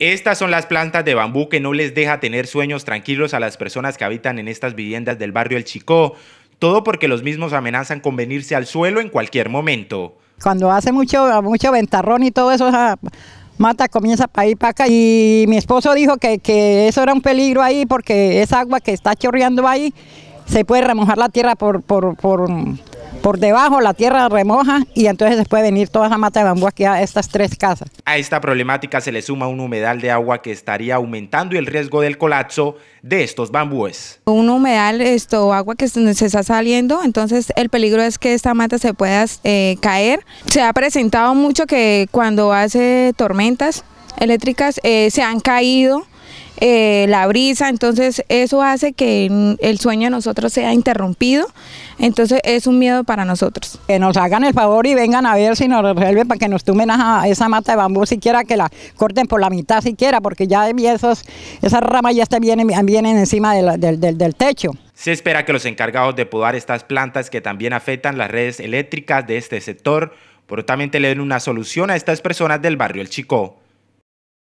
Estas son las plantas de bambú que no les deja tener sueños tranquilos a las personas que habitan en estas viviendas del barrio El Chicó, todo porque los mismos amenazan con venirse al suelo en cualquier momento. Cuando hace mucho, mucho ventarrón y todo eso, esa mata comienza para ir para acá. Y mi esposo dijo que, que eso era un peligro ahí porque esa agua que está chorreando ahí se puede remojar la tierra por, por, por por debajo la tierra remoja y entonces se puede venir toda esa mata de bambú aquí a estas tres casas. A esta problemática se le suma un humedal de agua que estaría aumentando el riesgo del colapso de estos bambúes. Un humedal, esto, agua que se está saliendo, entonces el peligro es que esta mata se pueda eh, caer. Se ha presentado mucho que cuando hace tormentas eléctricas eh, se han caído eh, la brisa, entonces eso hace que el sueño de nosotros sea interrumpido, entonces es un miedo para nosotros. Que nos hagan el favor y vengan a ver si nos resuelven para que nos tumen a esa mata de bambú siquiera, que la corten por la mitad siquiera, porque ya esos, esas ramas ya están, vienen, vienen encima del, del techo. Se espera que los encargados de podar estas plantas que también afectan las redes eléctricas de este sector, prontamente le den una solución a estas personas del barrio El Chico.